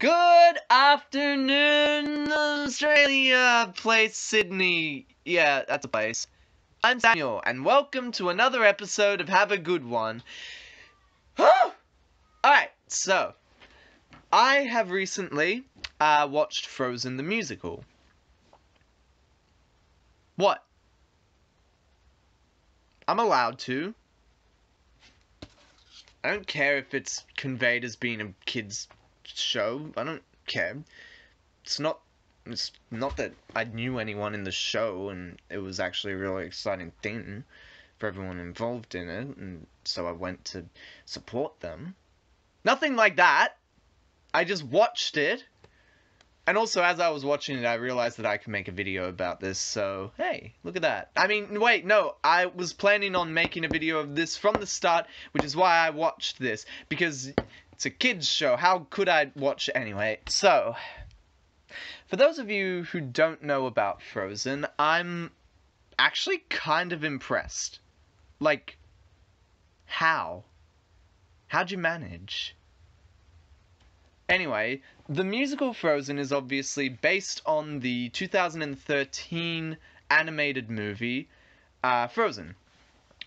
Good afternoon, Australia, place Sydney. Yeah, that's a place. I'm Samuel, and welcome to another episode of Have a Good One. Alright, so, I have recently uh, watched Frozen the musical. What? I'm allowed to. I don't care if it's conveyed as being a kid's show. I don't care. It's not. It's not that I knew anyone in the show, and it was actually a really exciting thing for everyone involved in it, and so I went to support them. Nothing like that. I just watched it. And also, as I was watching it, I realized that I could make a video about this, so hey, look at that. I mean, wait, no, I was planning on making a video of this from the start, which is why I watched this, because it's a kid's show. How could I watch it anyway? So, for those of you who don't know about Frozen, I'm actually kind of impressed. Like, how? How'd you manage? Anyway, the musical Frozen is obviously based on the 2013 animated movie uh, Frozen,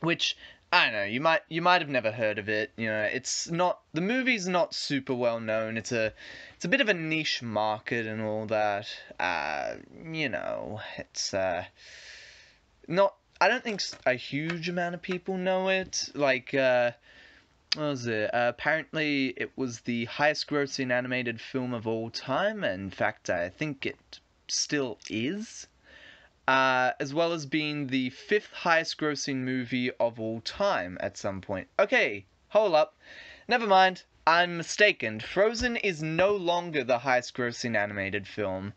which I don't know you might you might have never heard of it. You know, it's not the movie's not super well known. It's a it's a bit of a niche market and all that. Uh, you know, it's uh, not. I don't think a huge amount of people know it. Like. Uh, what was it? Uh, apparently, it was the highest grossing animated film of all time. In fact, I think it still is. Uh, as well as being the fifth highest grossing movie of all time at some point. Okay, hold up. Never mind. I'm mistaken. Frozen is no longer the highest grossing animated film.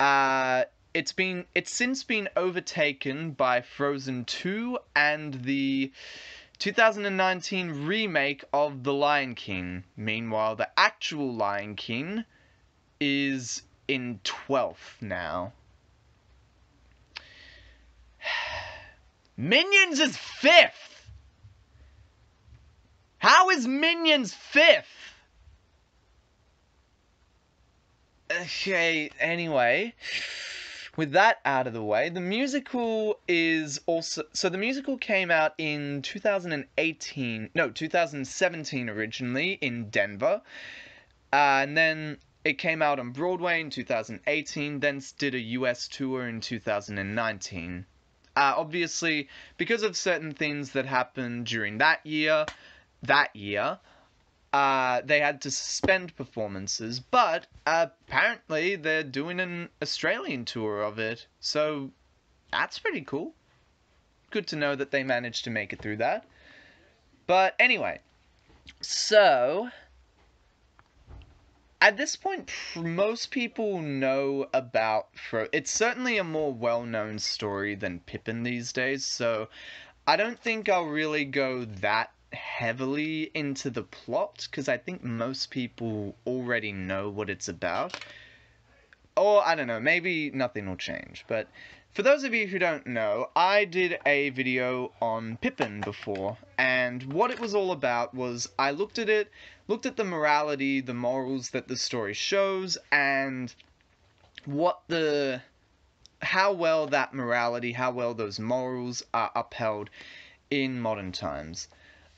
Uh, it's been it's since been overtaken by Frozen 2 and the 2019 remake of The Lion King. Meanwhile, the actual Lion King is in 12th now. Minions is 5th! How is Minions 5th? Okay, anyway with that out of the way, the musical is also so the musical came out in 2018, no, 2017 originally in Denver. Uh, and then it came out on Broadway in 2018, then did a US tour in 2019. Uh, obviously, because of certain things that happened during that year, that year, uh, they had to suspend performances, but apparently they're doing an Australian tour of it. So that's pretty cool. Good to know that they managed to make it through that. But anyway, so at this point, most people know about Fro. It's certainly a more well-known story than Pippin these days, so I don't think I'll really go that heavily into the plot because I think most people already know what it's about. Or, I don't know, maybe nothing will change. But for those of you who don't know, I did a video on Pippin before, and what it was all about was I looked at it, looked at the morality, the morals that the story shows, and what the. how well that morality, how well those morals are upheld in modern times.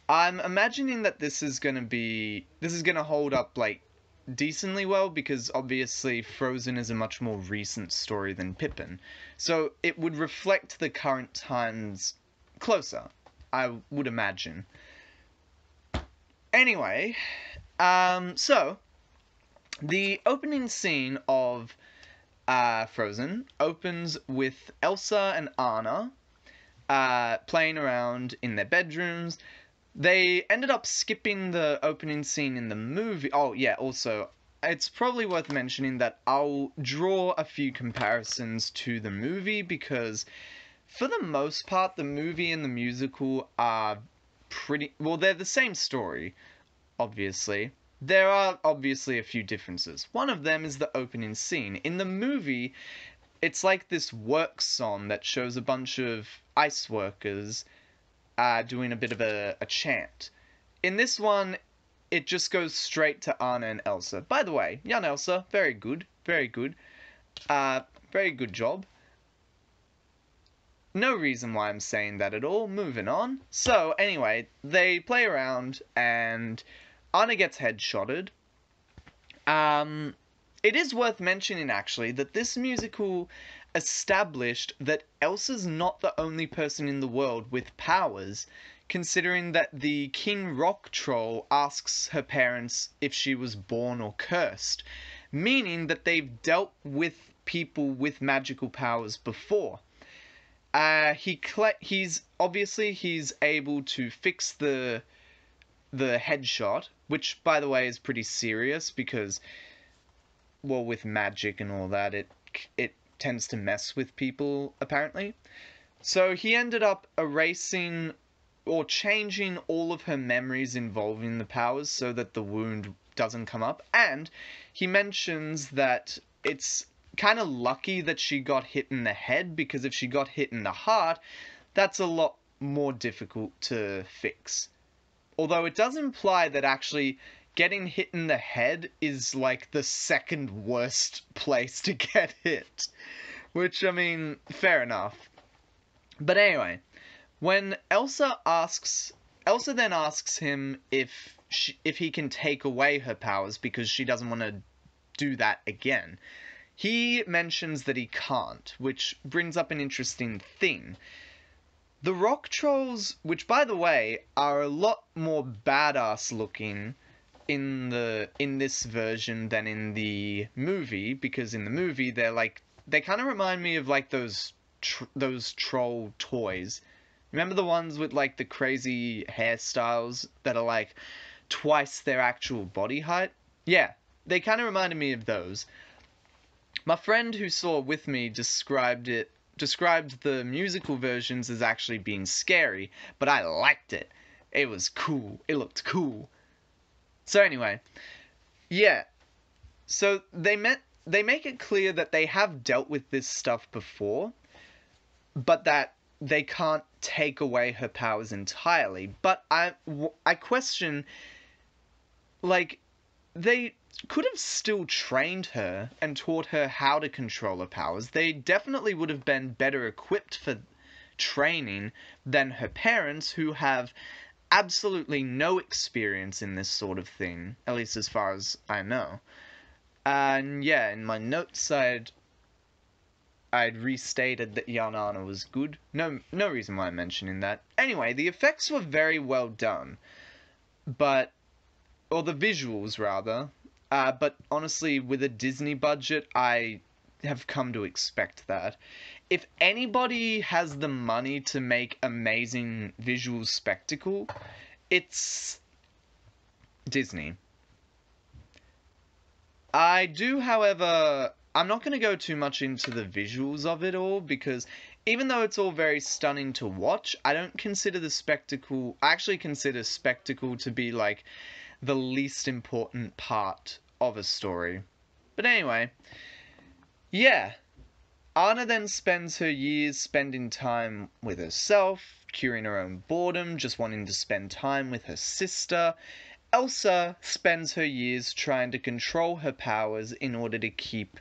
I'm imagining that this is gonna be this is gonna hold up like decently well because obviously Frozen is a much more recent story than Pippin. So it would reflect the current times closer, I would imagine. Anyway, um, so the opening scene of uh, Frozen opens with Elsa and Anna uh, playing around in their bedrooms. They ended up skipping the opening scene in the movie. Oh, yeah, also, it's probably worth mentioning that I'll draw a few comparisons to the movie because, for the most part, the movie and the musical are pretty. Well, they're the same story, obviously. There are obviously a few differences. One of them is the opening scene. In the movie, it's like this work song that shows a bunch of ice workers uh, doing a bit of a, a chant. In this one, it just goes straight to Anna and Elsa. By the way, young Elsa, very good, very good. Uh, very good job. No reason why I'm saying that at all. Moving on. So, anyway, they play around and Anna gets headshotted. Um, it is worth mentioning, actually, that this musical established that Elsa's not the only person in the world with powers, considering that the King Rock Troll asks her parents if she was born or cursed, meaning that they've dealt with people with magical powers before. Uh, he he's obviously he's able to fix the the headshot, which by the way is pretty serious because well with magic and all that it it tends to mess with people apparently. So he ended up erasing or changing all of her memories involving the powers so that the wound doesn't come up and he mentions that it's kind of lucky that she got hit in the head because if she got hit in the heart, that's a lot more difficult to fix. Although it does imply that actually getting hit in the head is like the second worst place to get hit. Which, I mean, fair enough. But anyway, when Elsa asks. Elsa then asks him if she, if he can take away her powers because she doesn't want to do that again. He mentions that he can't, which brings up an interesting thing. The rock trolls, which by the way are a lot more badass looking in the in this version than in the movie, because in the movie they're like they kind of remind me of like those tr- those troll toys. Remember the ones with like the crazy hairstyles that are like twice their actual body height? Yeah, they kind of reminded me of those. My friend who saw with me described it described the musical versions as actually being scary, but I liked it. It was cool. It looked cool. So anyway, yeah. So they met they make it clear that they have dealt with this stuff before, but that they can't take away her powers entirely. But I I question like they could have still trained her and taught her how to control her powers. They definitely would have been better equipped for training than her parents, who have absolutely no experience in this sort of thing, at least as far as I know. And yeah, in my notes, I'd I'd restated that young Anna was good. No, no reason why I'm mentioning that. Anyway, the effects were very well done, but or the visuals rather. Uh, but honestly, with a Disney budget, I have come to expect that. If anybody has the money to make amazing visual spectacle, it's Disney. I do, however, I'm not going to go too much into the visuals of it all because even though it's all very stunning to watch, I don't consider the spectacle. I actually consider spectacle to be like the least important part of a story. But anyway, yeah. Anna then spends her years spending time with herself, curing her own boredom, just wanting to spend time with her sister. Elsa spends her years trying to control her powers in order to keep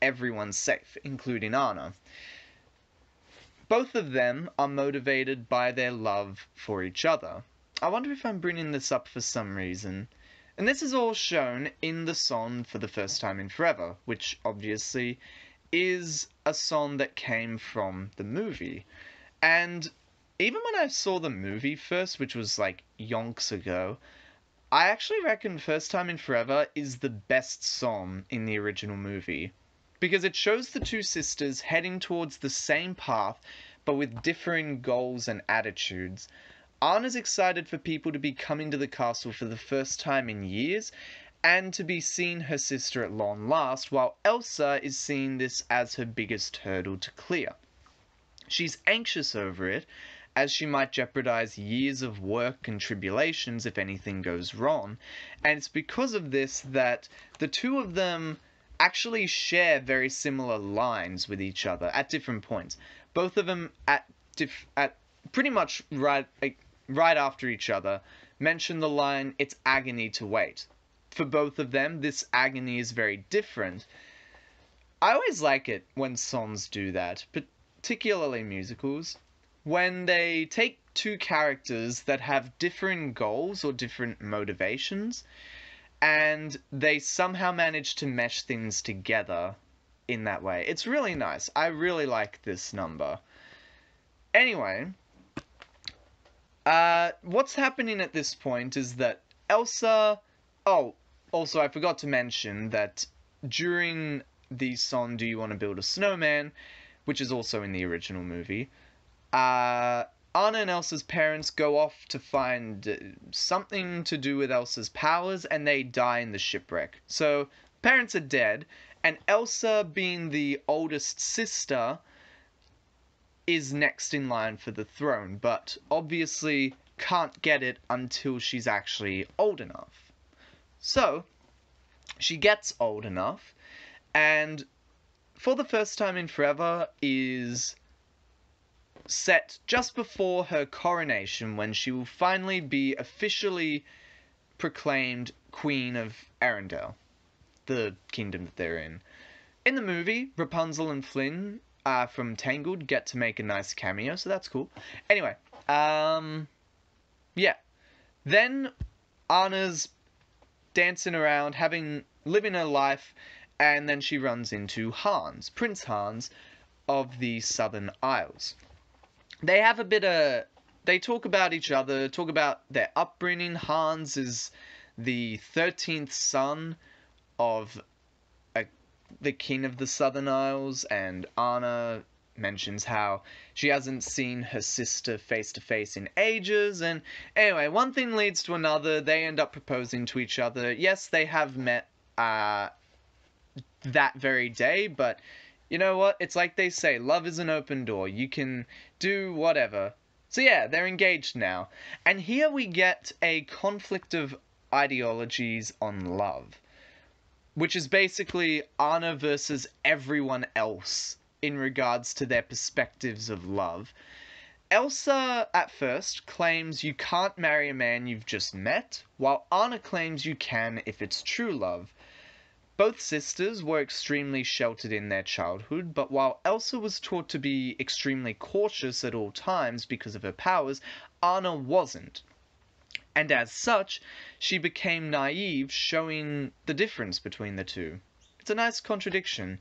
everyone safe, including Anna. Both of them are motivated by their love for each other. I wonder if I'm bringing this up for some reason. And this is all shown in the song for the first time in forever, which obviously is a song that came from the movie. And even when I saw the movie first, which was like yonks ago, I actually reckon First Time in Forever is the best song in the original movie. Because it shows the two sisters heading towards the same path, but with differing goals and attitudes. Anna's excited for people to be coming to the castle for the first time in years and to be seeing her sister at long last, while Elsa is seeing this as her biggest hurdle to clear. She's anxious over it, as she might jeopardize years of work and tribulations if anything goes wrong, and it's because of this that the two of them actually share very similar lines with each other at different points. Both of them at at pretty much right like, right after each other mention the line, It's agony to wait. For both of them, this agony is very different. I always like it when songs do that, particularly musicals, when they take two characters that have different goals or different motivations and they somehow manage to mesh things together in that way. It's really nice. I really like this number. Anyway, uh, what's happening at this point is that Elsa. Oh, also, I forgot to mention that during the song Do You Want to Build a Snowman, which is also in the original movie, uh, Anna and Elsa's parents go off to find uh, something to do with Elsa's powers and they die in the shipwreck. So, parents are dead, and Elsa, being the oldest sister, is next in line for the throne, but obviously can't get it until she's actually old enough. So, she gets old enough, and for the first time in forever is set just before her coronation when she will finally be officially proclaimed Queen of Arendelle the kingdom that they're in. In the movie, Rapunzel and Flynn uh, from Tangled get to make a nice cameo, so that's cool. Anyway, um, yeah. Then Anna's dancing around, having living her life, and then she runs into Hans, Prince Hans of the Southern Isles. They have a bit of they talk about each other, talk about their upbringing. Hans is the 13th son of a, the king of the Southern Isles, and Anna mentions how she hasn't seen her sister face to face in ages. And anyway, one thing leads to another. They end up proposing to each other. Yes, they have met uh, that very day, but you know what? It's like they say love is an open door. You can do whatever. So yeah, they're engaged now. And here we get a conflict of ideologies on love which is basically Anna versus everyone else in regards to their perspectives of love. Elsa, at first, claims you can't marry a man you've just met, while Anna claims you can if it's true love. Both sisters were extremely sheltered in their childhood, but while Elsa was taught to be extremely cautious at all times because of her powers, Anna wasn't and as such, she became naive, showing the difference between the two. It's a nice contradiction.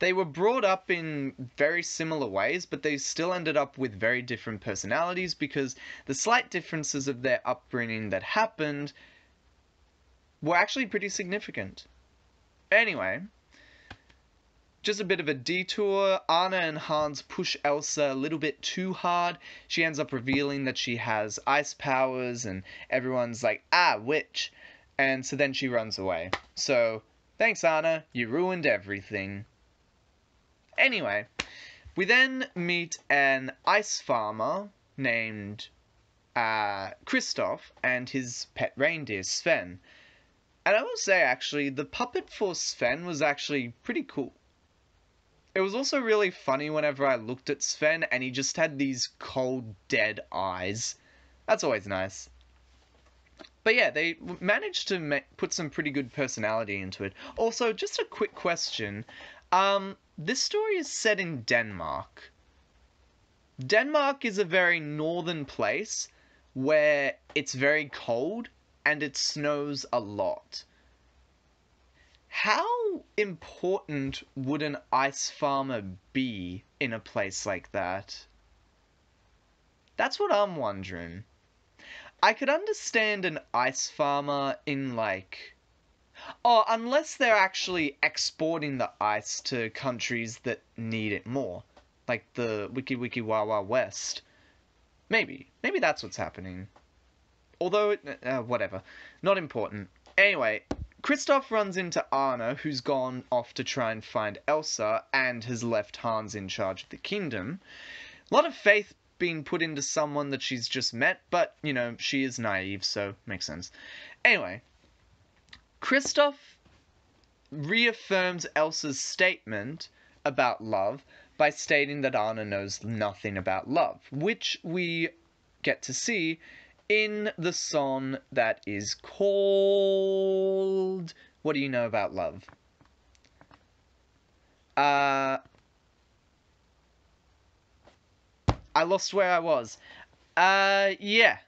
They were brought up in very similar ways, but they still ended up with very different personalities because the slight differences of their upbringing that happened were actually pretty significant. Anyway, just a bit of a detour. Anna and Hans push Elsa a little bit too hard. She ends up revealing that she has ice powers, and everyone's like, ah, witch. And so then she runs away. So, thanks, Anna. You ruined everything. Anyway, we then meet an ice farmer named uh, Kristoff and his pet reindeer, Sven. And I will say, actually, the puppet for Sven was actually pretty cool. It was also really funny whenever I looked at Sven and he just had these cold, dead eyes. That's always nice. But yeah, they managed to put some pretty good personality into it. Also, just a quick question. Um, this story is set in Denmark. Denmark is a very northern place where it's very cold and it snows a lot. How important would an ice farmer be in a place like that? That's what I'm wondering. I could understand an ice farmer in like Oh, unless they're actually exporting the ice to countries that need it more. Like the Wiki Wiki Wawa West. Maybe. Maybe that's what's happening. Although, uh, whatever. Not important. Anyway, Kristoff runs into Anna, who's gone off to try and find Elsa and has left Hans in charge of the kingdom. A lot of faith being put into someone that she's just met, but, you know, she is naive, so makes sense. Anyway, Kristoff reaffirms Elsa's statement about love by stating that Anna knows nothing about love, which we get to see in the song that is called What Do You Know About Love? Uh, I lost where I was. Uh, yeah.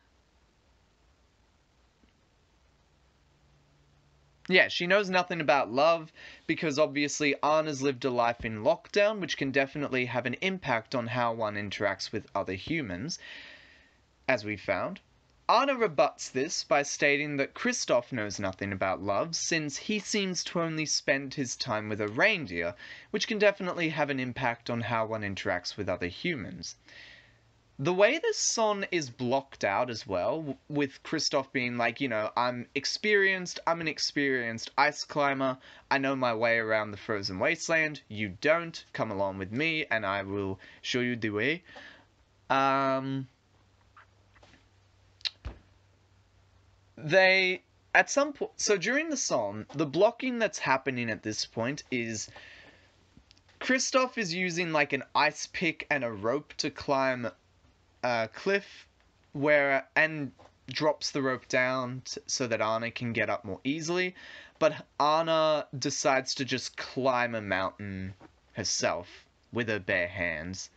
Yeah, she knows nothing about love because obviously Anna's lived a life in lockdown, which can definitely have an impact on how one interacts with other humans, as we found. Anna rebuts this by stating that Kristoff knows nothing about love, since he seems to only spend his time with a reindeer, which can definitely have an impact on how one interacts with other humans. The way this song is blocked out as well, with Kristoff being like, you know, I'm experienced, I'm an experienced ice climber, I know my way around the frozen wasteland, you don't, come along with me and I will show you the way. Um, they, at some point, so during the song, the blocking that's happening at this point is Kristoff is using like an ice pick and a rope to climb uh, cliff where and drops the rope down t- so that Anna can get up more easily, but Anna decides to just climb a mountain herself with her bare hands.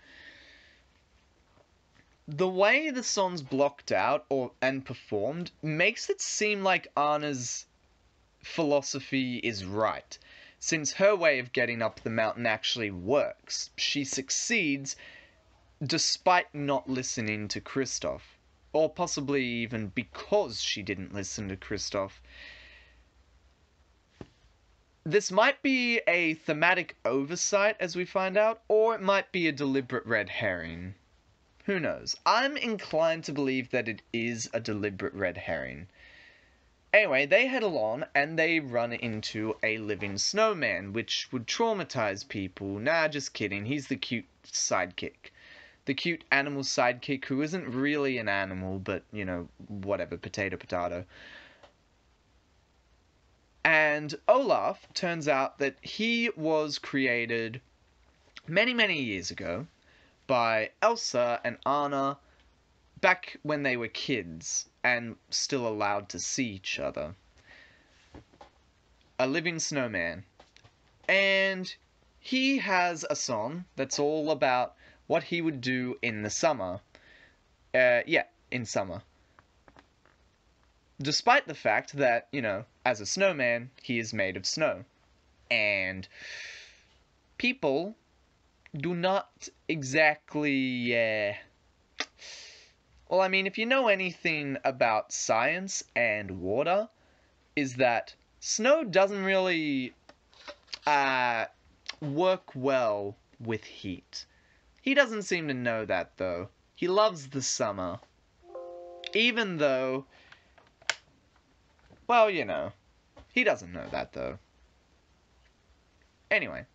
The way the song's blocked out or and performed makes it seem like Anna's philosophy is right, since her way of getting up the mountain actually works. She succeeds despite not listening to Kristoff. Or possibly even because she didn't listen to Kristoff. This might be a thematic oversight, as we find out, or it might be a deliberate red herring. Who knows? I'm inclined to believe that it is a deliberate red herring. Anyway, they head along and they run into a living snowman, which would traumatize people. Nah, just kidding. He's the cute sidekick the cute animal sidekick who isn't really an animal, but, you know, whatever, potato, potato. And Olaf turns out that he was created many, many years ago by Elsa and Anna back when they were kids and still allowed to see each other. A living snowman. And he has a song that's all about what he would do in the summer. Uh, yeah, in summer. Despite the fact that, you know, as a snowman, he is made of snow. And people do not exactly, uh, well, I mean, if you know anything about science and water, is that snow doesn't really uh, work well with heat. He doesn't seem to know that, though. He loves the summer. Even though... Well, you know. He doesn't know that, though. Anyway.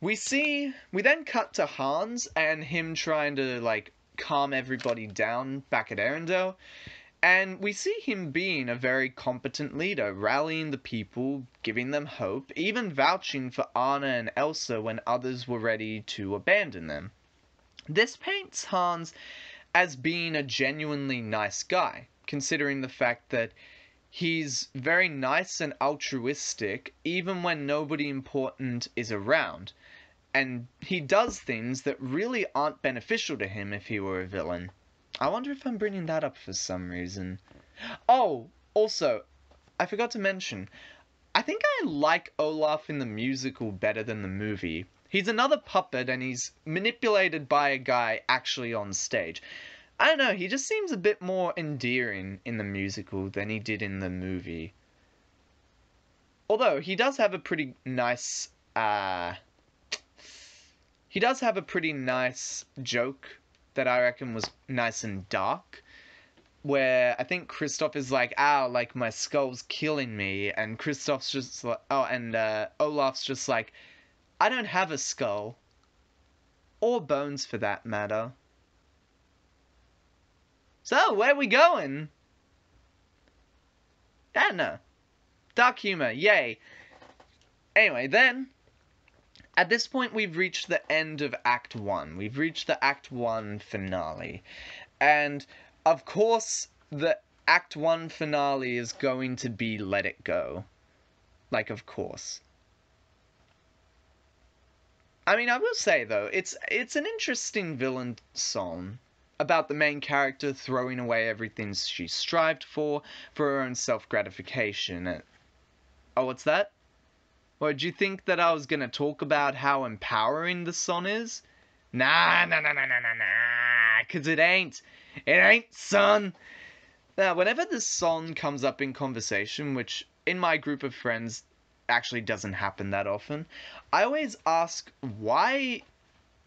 We see... We then cut to Hans and him trying to, like, calm everybody down back at Arendelle. And we see him being a very competent leader, rallying the people, giving them hope, even vouching for Anna and Elsa when others were ready to abandon them. This paints Hans as being a genuinely nice guy, considering the fact that he's very nice and altruistic even when nobody important is around. And he does things that really aren't beneficial to him if he were a villain. I wonder if I'm bringing that up for some reason. Oh, also, I forgot to mention, I think I like Olaf in the musical better than the movie. He's another puppet and he's manipulated by a guy actually on stage. I don't know, he just seems a bit more endearing in the musical than he did in the movie. Although, he does have a pretty nice, uh... He does have a pretty nice joke that I reckon was nice and dark. Where I think Kristoff is like, ow, like my skull's killing me. And Kristoff's just like, oh, and uh, Olaf's just like, I don't have a skull. Or bones for that matter. So, where are we going? I don't know. Dark humor, yay. Anyway, then at this point, we've reached the end of Act 1. We've reached the Act 1 finale. And of course, the Act 1 finale is going to be Let It Go. Like, of course. I mean, I will say though, it's it's an interesting villain song about the main character throwing away everything she strived for for her own self gratification. Oh, what's that? Or did you think that I was gonna talk about how empowering the song is? Nah, nah, nah, nah, nah, nah, nah, cause it ain't. It ain't, son. Now, whenever this song comes up in conversation, which in my group of friends actually doesn't happen that often, I always ask why,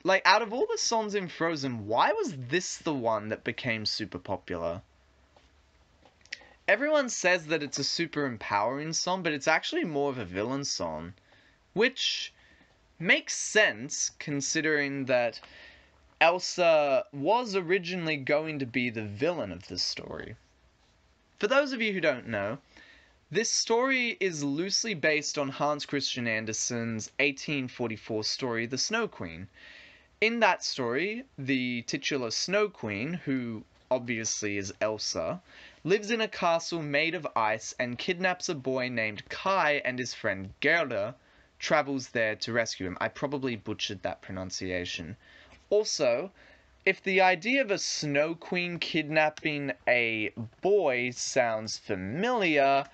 like, out of all the songs in Frozen, why was this the one that became super popular? Everyone says that it's a super empowering song, but it's actually more of a villain song, which makes sense considering that Elsa was originally going to be the villain of the story. For those of you who don't know, this story is loosely based on Hans Christian Andersen's 1844 story, The Snow Queen. In that story, the titular Snow Queen, who obviously is Elsa, lives in a castle made of ice and kidnaps a boy named Kai and his friend Gerda travels there to rescue him. I probably butchered that pronunciation. Also, if the idea of a Snow Queen kidnapping a boy sounds familiar,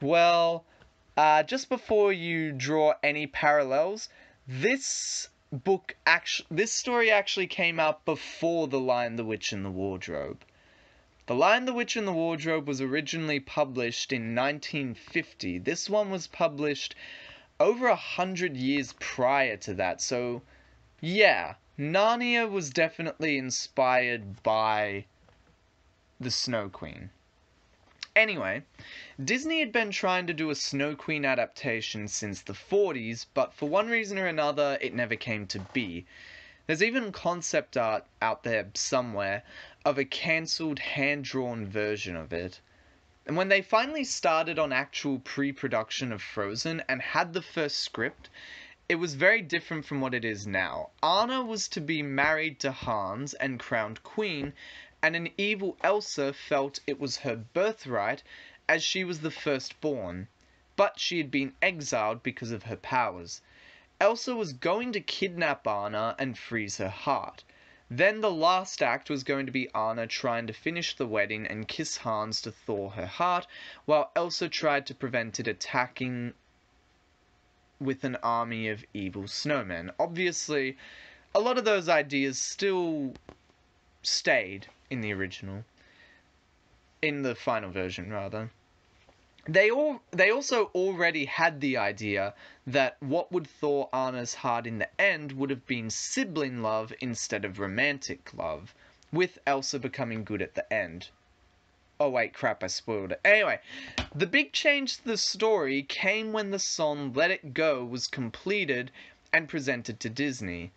well, uh, just before you draw any parallels, this book actually, this story actually came out before The Lion, the Witch, and the Wardrobe. The Lion, the Witch, and the Wardrobe was originally published in 1950. This one was published over a hundred years prior to that, so yeah, Narnia was definitely inspired by the Snow Queen. Anyway, Disney had been trying to do a Snow Queen adaptation since the 40s, but for one reason or another, it never came to be. There's even concept art out there somewhere of a cancelled hand drawn version of it. And when they finally started on actual pre production of Frozen and had the first script, it was very different from what it is now. Anna was to be married to Hans and crowned queen, and an evil Elsa felt it was her birthright as she was the firstborn, but she had been exiled because of her powers. Elsa was going to kidnap Anna and freeze her heart. Then the last act was going to be Anna trying to finish the wedding and kiss Hans to thaw her heart, while Elsa tried to prevent it attacking with an army of evil snowmen. Obviously, a lot of those ideas still stayed in the original. In the final version, rather. They all they also already had the idea that what would thaw Anna's heart in the end would have been sibling love instead of romantic love, with Elsa becoming good at the end. Oh wait, crap, I spoiled it. Anyway, the big change to the story came when the song Let It Go was completed and presented to Disney.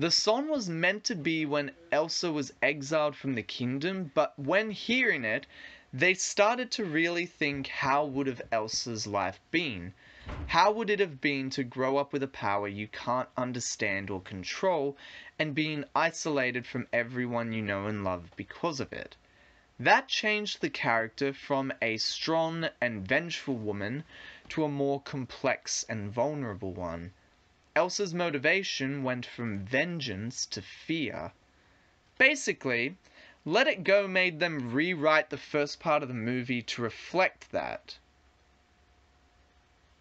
The song was meant to be when Elsa was exiled from the kingdom, but when hearing it, they started to really think how would have Elsa's life been? How would it have been to grow up with a power you can't understand or control and being isolated from everyone you know and love because of it? That changed the character from a strong and vengeful woman to a more complex and vulnerable one. Elsa's motivation went from vengeance to fear. Basically, Let It Go made them rewrite the first part of the movie to reflect that.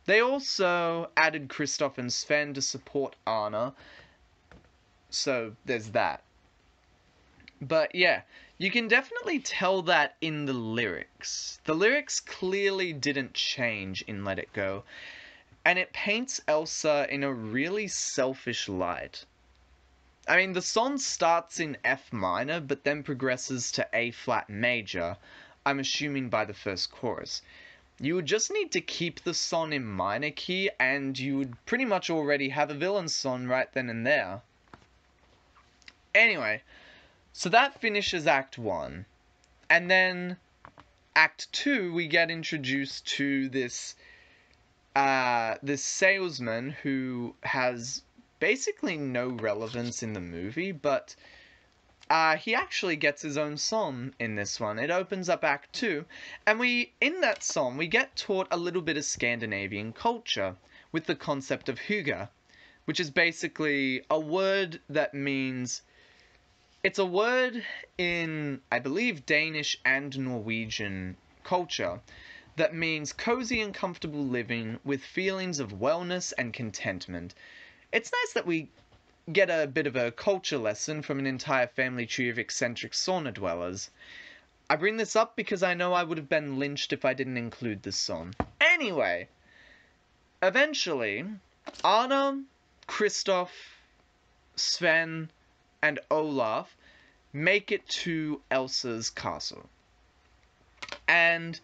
They also added Kristoff and Sven to support Anna, so there's that. But yeah, you can definitely tell that in the lyrics. The lyrics clearly didn't change in Let It Go, and it paints Elsa in a really selfish light. I mean, the song starts in F minor, but then progresses to A flat major, I'm assuming by the first chorus. You would just need to keep the song in minor key, and you would pretty much already have a villain song right then and there. Anyway, so that finishes Act 1. And then Act 2, we get introduced to this uh, this salesman who has basically no relevance in the movie, but uh, he actually gets his own song in this one. It opens up Act 2, and we, in that song, we get taught a little bit of Scandinavian culture with the concept of hygge, which is basically a word that means. It's a word in, I believe, Danish and Norwegian culture that means cozy and comfortable living with feelings of wellness and contentment. It's nice that we get a bit of a culture lesson from an entire family tree of eccentric sauna dwellers. I bring this up because I know I would have been lynched if I didn't include this song. Anyway, eventually, Anna, Kristoff, Sven, and Olaf make it to Elsa's castle. And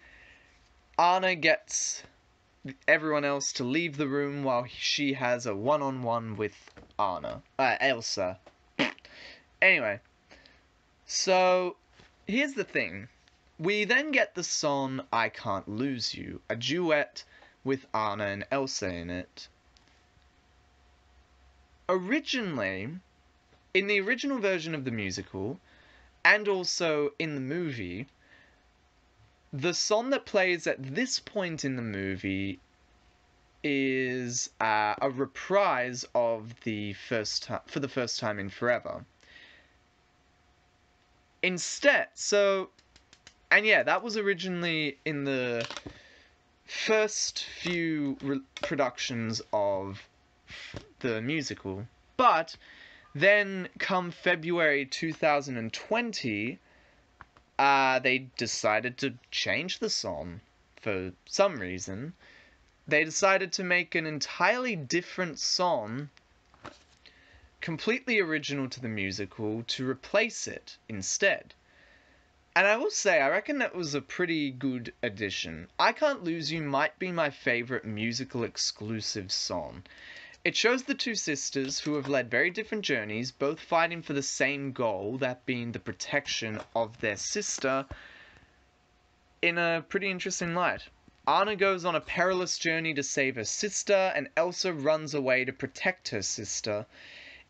Anna gets everyone else to leave the room while she has a one-on-one with Anna, uh, Elsa. anyway, so here's the thing. We then get the song I Can't Lose You, a duet with Anna and Elsa in it. Originally, in the original version of the musical, and also in the movie, the song that plays at this point in the movie is uh, a reprise of the first time for the first time in forever. Instead, so and yeah, that was originally in the first few re- productions of the musical, but then come February 2020 uh, they decided to change the song for some reason. They decided to make an entirely different song, completely original to the musical, to replace it instead. And I will say, I reckon that was a pretty good addition. I Can't Lose You might be my favorite musical exclusive song. It shows the two sisters who have led very different journeys, both fighting for the same goal, that being the protection of their sister, in a pretty interesting light. Anna goes on a perilous journey to save her sister, and Elsa runs away to protect her sister.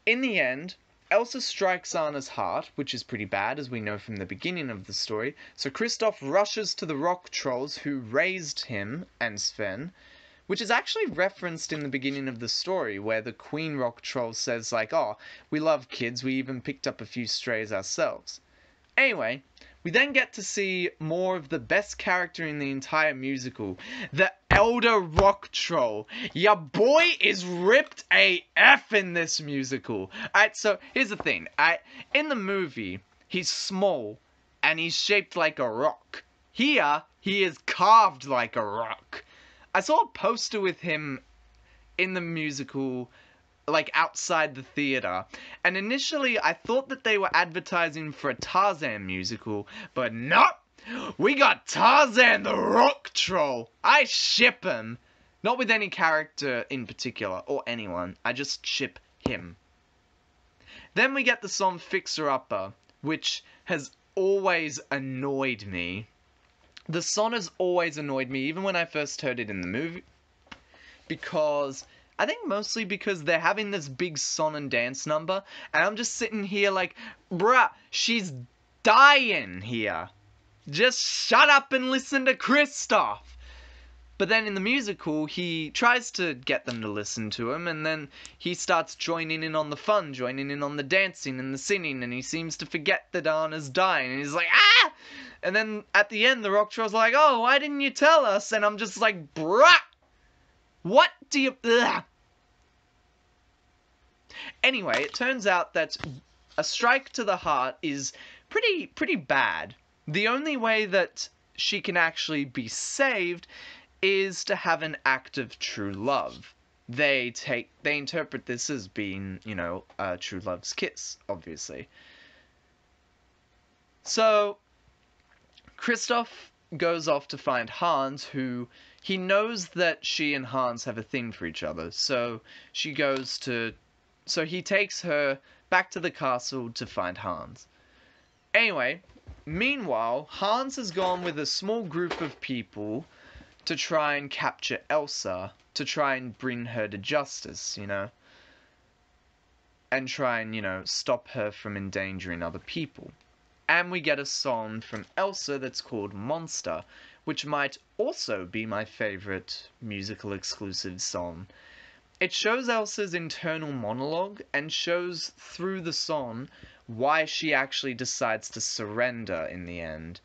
In the end, Elsa strikes Anna's heart, which is pretty bad, as we know from the beginning of the story, so Kristoff rushes to the rock trolls who raised him and Sven which is actually referenced in the beginning of the story where the queen rock troll says like oh we love kids. We even picked up a few strays ourselves. Anyway we then get to see more of the best character in the entire musical the elder rock troll. Your boy is ripped af in this musical. Alright so here's the thing. I in the movie he's small and he's shaped like a rock. Here he is carved like a rock I saw a poster with him in the musical like outside the theater. And initially I thought that they were advertising for a Tarzan musical, but no! We got Tarzan the Rock Troll. I ship him. Not with any character in particular or anyone. I just ship him. Then we get the song Fixer Upper, which has always annoyed me the song has always annoyed me, even when I first heard it in the movie, because I think mostly because they're having this big song and dance number, and I'm just sitting here like, bruh, she's dying here. Just shut up and listen to Kristoff. But then in the musical, he tries to get them to listen to him, and then he starts joining in on the fun, joining in on the dancing and the singing, and he seems to forget that Anna's dying, and he's like, ah! And then at the end, the rock troll's like, oh, why didn't you tell us? And I'm just like, bruh! What do you. Ugh. Anyway, it turns out that a strike to the heart is pretty pretty bad. The only way that she can actually be saved is to have an act of true love. They take they interpret this as being, you know, a true love's kiss, obviously. So Kristoff goes off to find Hans, who he knows that she and Hans have a thing for each other. So she goes to. So he takes her back to the castle to find Hans. Anyway, meanwhile, Hans has gone with a small group of people to try and capture Elsa, to try and bring her to justice, you know. and try and, you know, stop her from endangering other people. And we get a song from Elsa that's called Monster, which might also be my favorite musical exclusive song. It shows Elsa's internal monologue and shows through the song why she actually decides to surrender in the end.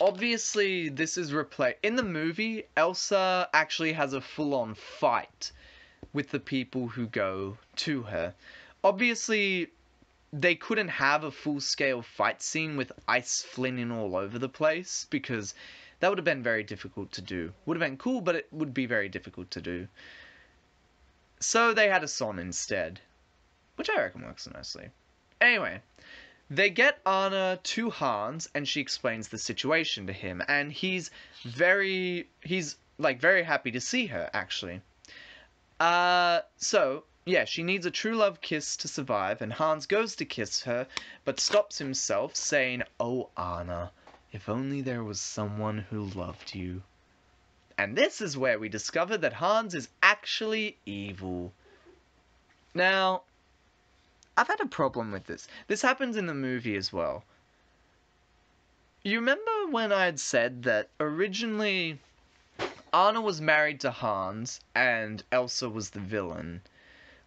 Obviously, this is replay in the movie. Elsa actually has a full-on fight with the people who go to her. Obviously, they couldn't have a full-scale fight scene with ice flinging all over the place because that would have been very difficult to do. Would have been cool, but it would be very difficult to do. So they had a song instead, which I reckon works nicely. Anyway, they get Anna to Hans and she explains the situation to him and he's very he's like very happy to see her actually. Uh so yeah, she needs a true love kiss to survive, and Hans goes to kiss her, but stops himself, saying, Oh, Anna, if only there was someone who loved you. And this is where we discover that Hans is actually evil. Now, I've had a problem with this. This happens in the movie as well. You remember when I had said that originally Anna was married to Hans and Elsa was the villain?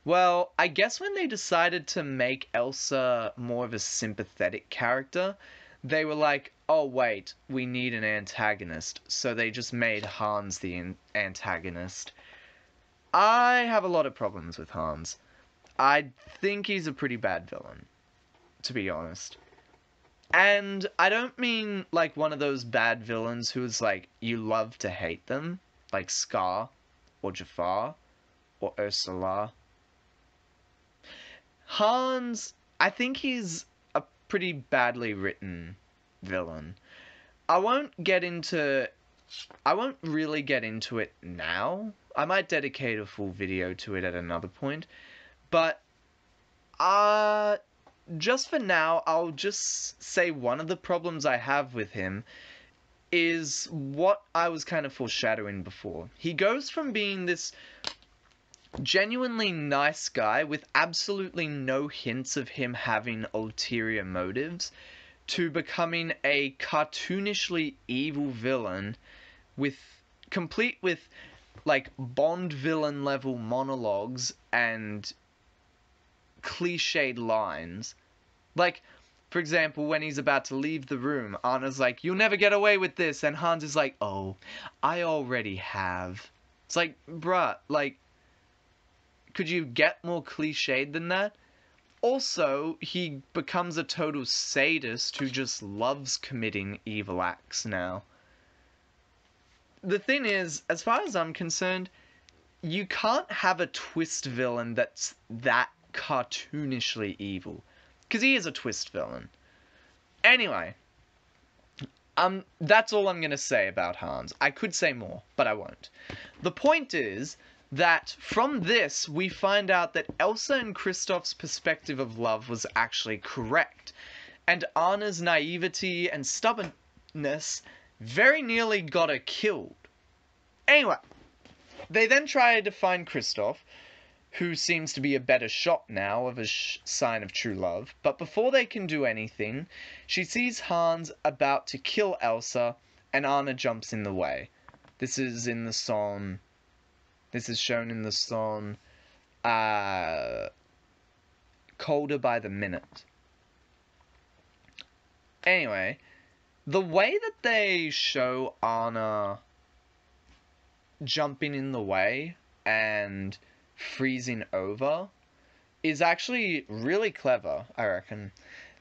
Well, I guess when they decided to make Elsa more of a sympathetic character, they were like, oh wait, we need an antagonist. So they just made Hans the antagonist. I have a lot of problems with Hans. I think he's a pretty bad villain, to be honest. And I don't mean like one of those bad villains who is like, you love to hate them, like Scar, or Jafar, or Ursula Hans, I think he's a pretty badly written villain. I won't get into I won't really get into it now. I might dedicate a full video to it at another point. But uh just for now, I'll just say one of the problems I have with him is what I was kind of foreshadowing before. He goes from being this genuinely nice guy with absolutely no hints of him having ulterior motives to becoming a cartoonishly evil villain with complete with like Bond villain level monologues and cliched lines. Like, for example, when he's about to leave the room, Anna's like, You'll never get away with this. And Hans is like, Oh, I already have. It's like, bruh, like, could you get more cliched than that? Also, he becomes a total sadist who just loves committing evil acts now. The thing is, as far as I'm concerned, you can't have a twist villain that's that cartoonishly evil. Because he is a twist villain. Anyway, um, that's all I'm going to say about Hans. I could say more, but I won't. The point is that from this we find out that Elsa and Kristoff's perspective of love was actually correct, and Anna's naivety and stubbornness very nearly got her killed. Anyway, they then try to find Kristoff, who seems to be a better shot now of a sign of true love, but before they can do anything, she sees Hans about to kill Elsa, and Anna jumps in the way. This is in the song this is shown in the song uh, Colder by the Minute. Anyway, the way that they show Anna jumping in the way and freezing over is actually really clever, I reckon.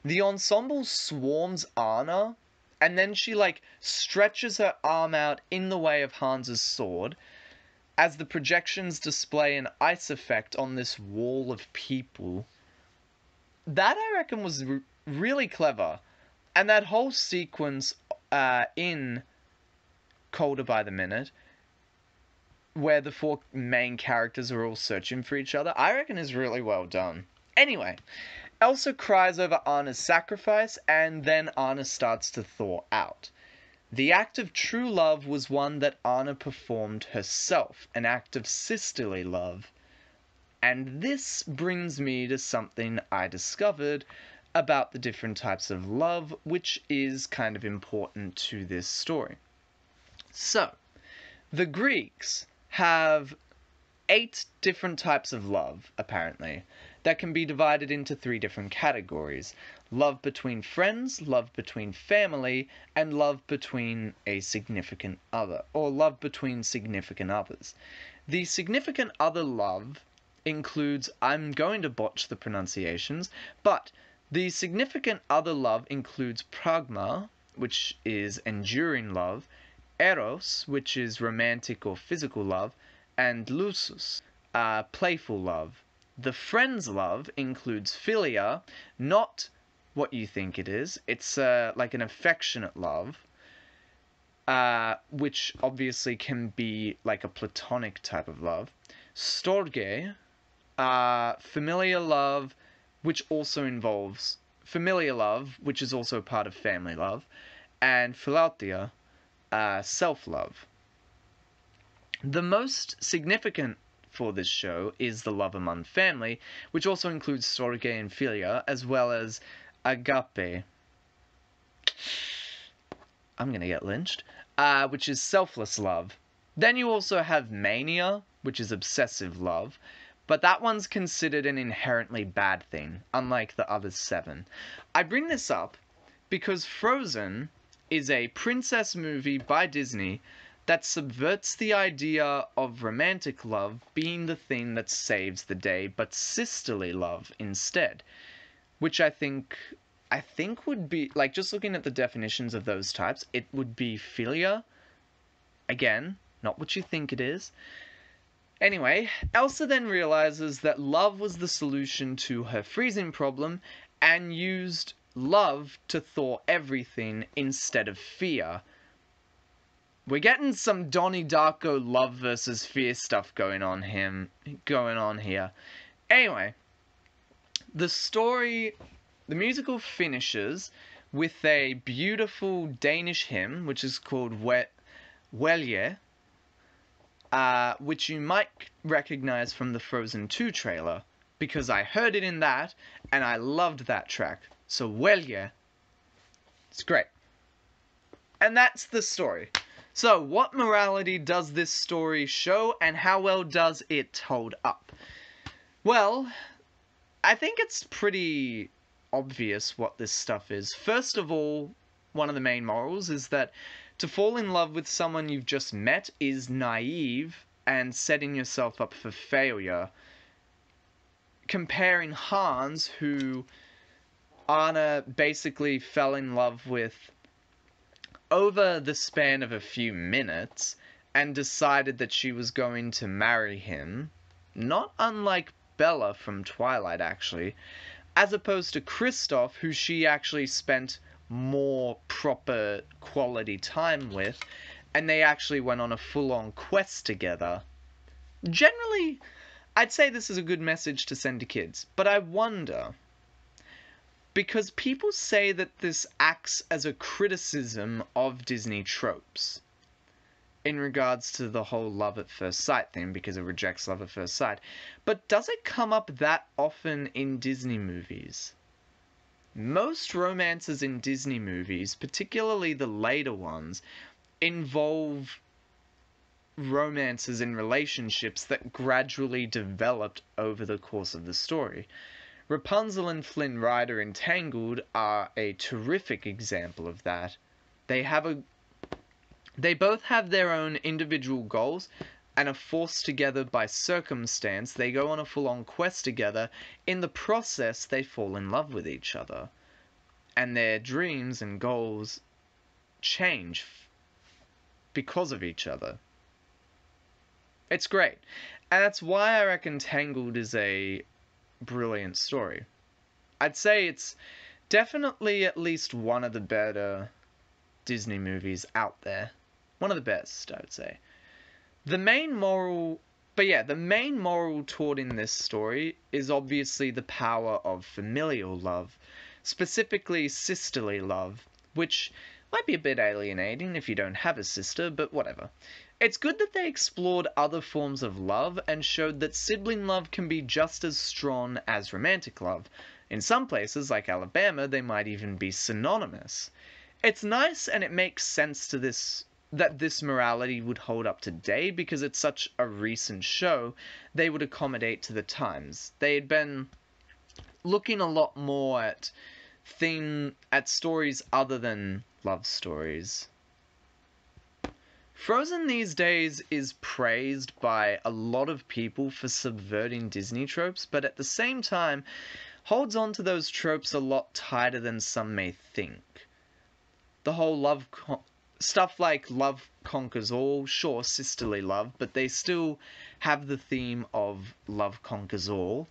The ensemble swarms Anna, and then she like stretches her arm out in the way of Hans's sword, as the projections display an ice effect on this wall of people. That I reckon was r- really clever. And that whole sequence uh, in Colder by the Minute, where the four main characters are all searching for each other, I reckon is really well done. Anyway, Elsa cries over Anna's sacrifice, and then Anna starts to thaw out. The act of true love was one that Anna performed herself, an act of sisterly love. And this brings me to something I discovered about the different types of love, which is kind of important to this story. So, the Greeks have eight different types of love, apparently, that can be divided into three different categories love between friends, love between family, and love between a significant other, or love between significant others. The significant other love includes, I'm going to botch the pronunciations, but the significant other love includes pragma, which is enduring love, eros, which is romantic or physical love, and ludus, uh, playful love. The friend's love includes philia, not what you think it is. It's uh, like an affectionate love, uh, which obviously can be like a platonic type of love. Storge, uh, familiar love, which also involves familiar love, which is also part of family love, and philautia, uh, self love. The most significant for this show is the love among family, which also includes storge and philia, as well as agape. I'm gonna get lynched. Uh, which is selfless love. Then you also have mania, which is obsessive love, but that one's considered an inherently bad thing, unlike the other seven. I bring this up because Frozen is a princess movie by Disney that subverts the idea of romantic love being the thing that saves the day, but sisterly love instead. Which I think I think would be like just looking at the definitions of those types, it would be philia. Again, not what you think it is. Anyway, Elsa then realizes that love was the solution to her freezing problem and used love to thaw everything instead of fear. We're getting some Donnie Darko love versus fear stuff going on him going on here. Anyway, the story the musical finishes with a beautiful Danish hymn which is called Wet Welje uh, which you might recognize from the Frozen 2 trailer, because I heard it in that, and I loved that track. So, well, yeah, it's great. And that's the story. So, what morality does this story show, and how well does it hold up? Well, I think it's pretty obvious what this stuff is. First of all, one of the main morals is that to fall in love with someone you've just met is naive and setting yourself up for failure. Comparing Hans, who Anna basically fell in love with over the span of a few minutes and decided that she was going to marry him, not unlike Bella from Twilight, actually, as opposed to Kristoff, who she actually spent more proper quality time with, and they actually went on a full on quest together. Generally, I'd say this is a good message to send to kids, but I wonder. Because people say that this acts as a criticism of Disney tropes in regards to the whole love at first sight thing because it rejects love at first sight. But does it come up that often in Disney movies? Most romances in Disney movies, particularly the later ones, involve romances and relationships that gradually developed over the course of the story. Rapunzel and Flynn Rider in Tangled are a terrific example of that. They have a they both have their own individual goals and are forced together by circumstance, they go on a full on quest together. In the process, they fall in love with each other. And their dreams and goals change because of each other. It's great. And that's why I reckon Tangled is a brilliant story. I'd say it's definitely at least one of the better Disney movies out there. One of the best, I would say. The main moral, but yeah, the main moral taught in this story is obviously the power of familial love, specifically sisterly love, which might be a bit alienating if you don't have a sister, but whatever. It's good that they explored other forms of love and showed that sibling love can be just as strong as romantic love. In some places, like Alabama, they might even be synonymous. It's nice and it makes sense to this that this morality would hold up today because it's such a recent show, they would accommodate to the times. They had been looking a lot more at thing at stories other than love stories. Frozen these days is praised by a lot of people for subverting Disney tropes, but at the same time holds on to those tropes a lot tighter than some may think. The whole love stuff like love conquers all, sure, sisterly love, but they still have the theme of love conquers all.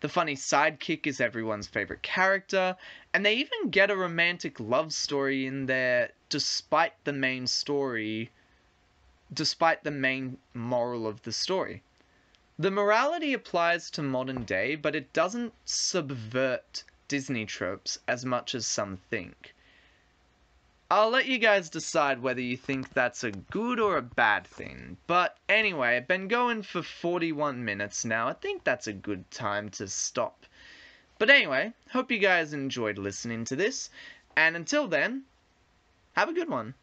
The funny sidekick is everyone's favorite character, and they even get a romantic love story in there despite the main story, despite the main moral of the story. The morality applies to modern day, but it doesn't subvert Disney tropes as much as some think. I'll let you guys decide whether you think that's a good or a bad thing. But anyway, I've been going for 41 minutes now. I think that's a good time to stop. But anyway, hope you guys enjoyed listening to this. And until then, have a good one.